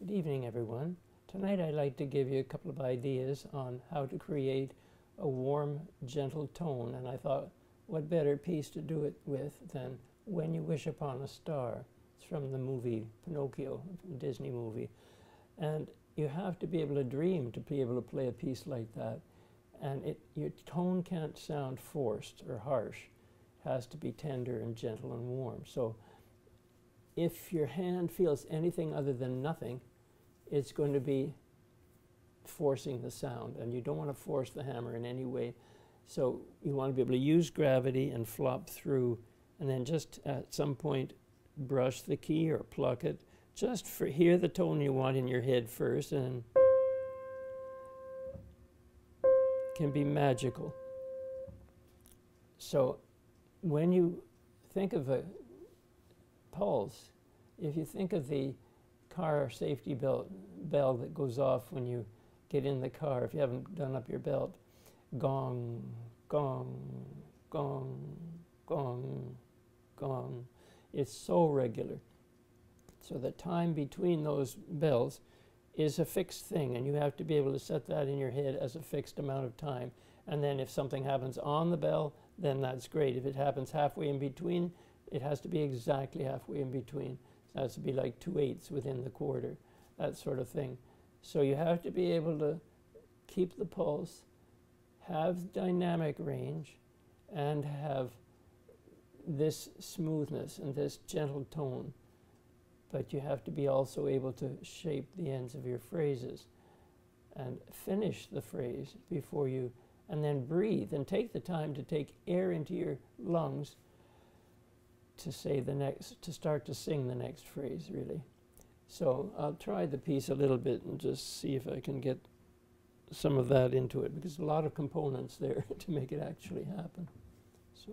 Good evening, everyone. Tonight I'd like to give you a couple of ideas on how to create a warm, gentle tone, and I thought, what better piece to do it with than When You Wish Upon a Star. It's from the movie Pinocchio, Disney movie. And you have to be able to dream to be able to play a piece like that. And it, your tone can't sound forced or harsh. It has to be tender and gentle and warm. So if your hand feels anything other than nothing, it's going to be forcing the sound, and you don't want to force the hammer in any way. So you want to be able to use gravity and flop through, and then just at some point brush the key or pluck it. Just for hear the tone you want in your head first, and can be magical. So when you think of a pulse, if you think of the car safety belt bell that goes off when you get in the car, if you haven't done up your belt, gong, gong, gong, gong, gong. It's so regular. So the time between those bells is a fixed thing, and you have to be able to set that in your head as a fixed amount of time. And then if something happens on the bell, then that's great. If it happens halfway in between, it has to be exactly halfway in between. It has to be like two eighths within the quarter, that sort of thing. So you have to be able to keep the pulse, have dynamic range, and have this smoothness and this gentle tone. But you have to be also able to shape the ends of your phrases and finish the phrase before you, and then breathe and take the time to take air into your lungs to say the next, to start to sing the next phrase, really. So I'll try the piece a little bit and just see if I can get some of that into it, because a lot of components there to make it actually happen. So.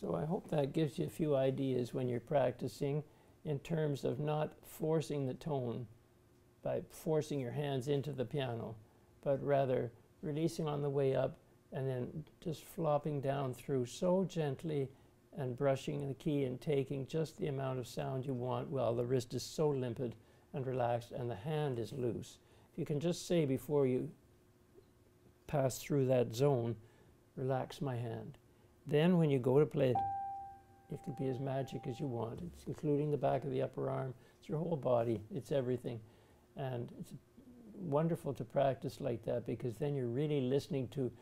So I hope that gives you a few ideas when you're practicing in terms of not forcing the tone by forcing your hands into the piano, but rather releasing on the way up and then just flopping down through so gently and brushing the key and taking just the amount of sound you want while the wrist is so limpid and relaxed and the hand is loose. If you can just say before you pass through that zone, relax my hand. Then when you go to play it, it can be as magic as you want. It's including the back of the upper arm. It's your whole body. It's everything. And it's wonderful to practice like that because then you're really listening to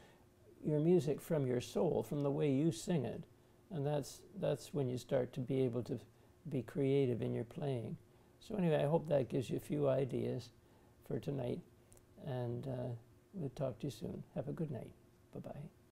your music from your soul, from the way you sing it. And that's, that's when you start to be able to be creative in your playing. So anyway, I hope that gives you a few ideas for tonight. And uh, we'll talk to you soon. Have a good night. Bye-bye.